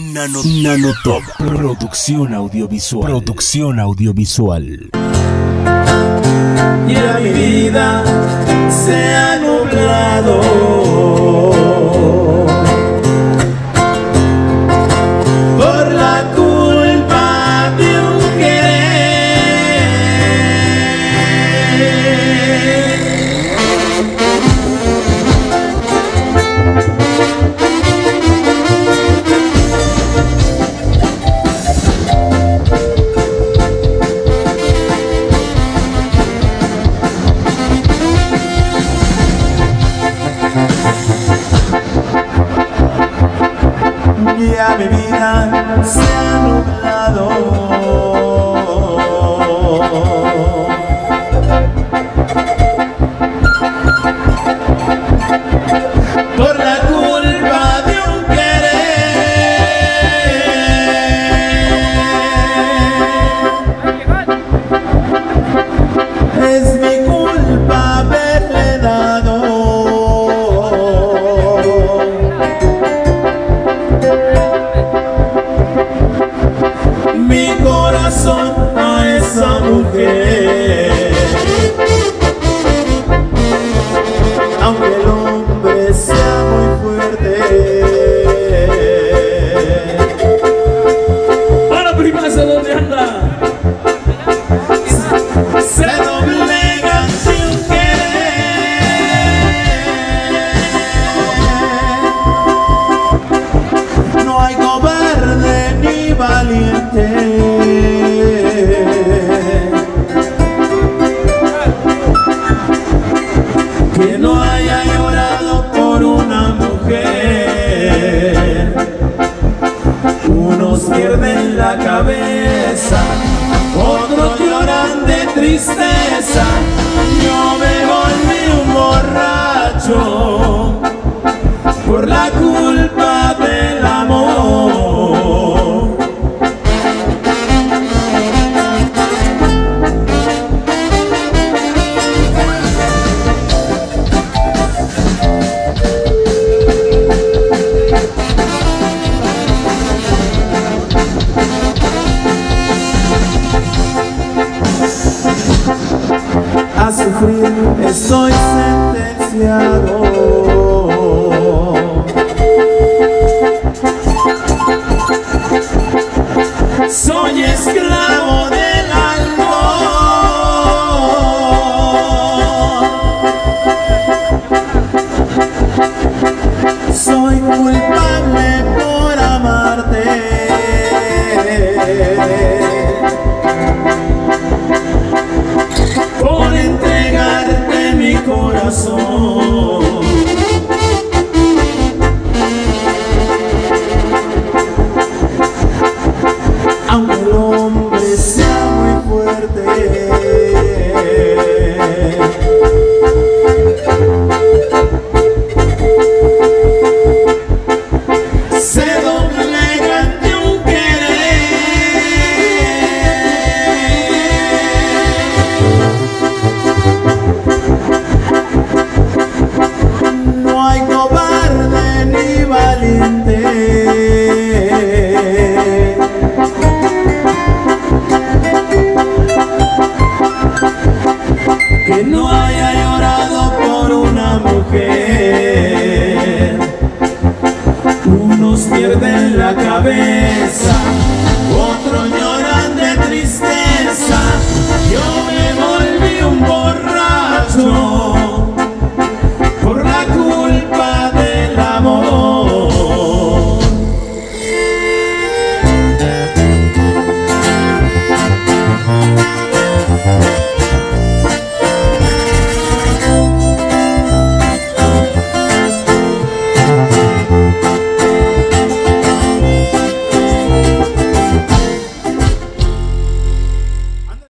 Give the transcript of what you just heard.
Nano, Nanotop. Producción audiovisual. Producción audiovisual. Ya mi vida se ha nublado. Ya mi vida se ha nublado. Mi corazón a esa mujer. Unos pierden la cabeza, otros lloran de tristeza. Estoy sentenciado. Que no haya llorado por una mujer. Unos pierden la cabeza.